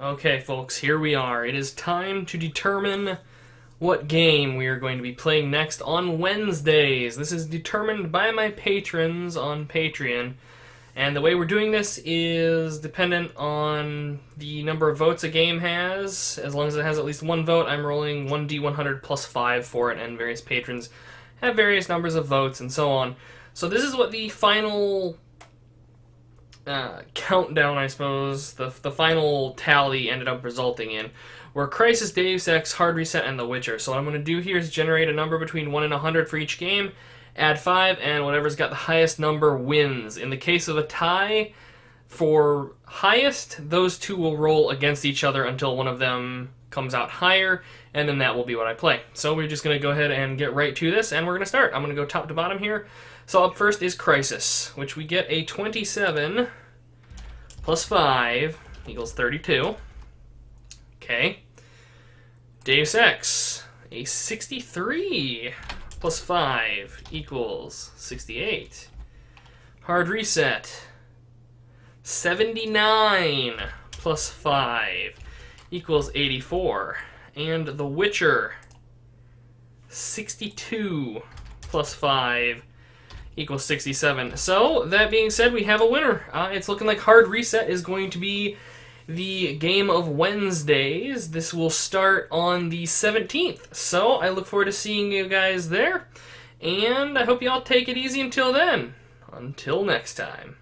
Okay, folks, here we are. It is time to determine what game we are going to be playing next on Wednesdays. This is determined by my patrons on Patreon. And the way we're doing this is dependent on the number of votes a game has. As long as it has at least one vote, I'm rolling 1d100 plus 5 for it, and various patrons have various numbers of votes and so on. So this is what the final uh, countdown, I suppose, the, the final tally ended up resulting in, were Crysis, Deus Ex, Hard Reset, and The Witcher. So what I'm going to do here is generate a number between 1 and 100 for each game, add 5, and whatever's got the highest number wins. In the case of a tie, for highest, those two will roll against each other until one of them comes out higher, and then that will be what I play. So we're just going to go ahead and get right to this, and we're going to start. I'm going to go top to bottom here. So up first is Crysis, which we get a 27 plus 5 equals 32. Okay. Deus Ex, a 63 plus 5 equals 68. Hard Reset, 79 plus 5 equals 84. And The Witcher, 62 plus 5 equals 67. So, that being said, we have a winner. Uh, it's looking like Hard Reset is going to be the game of Wednesdays. This will start on the 17th. So, I look forward to seeing you guys there. And I hope you all take it easy until then. Until next time.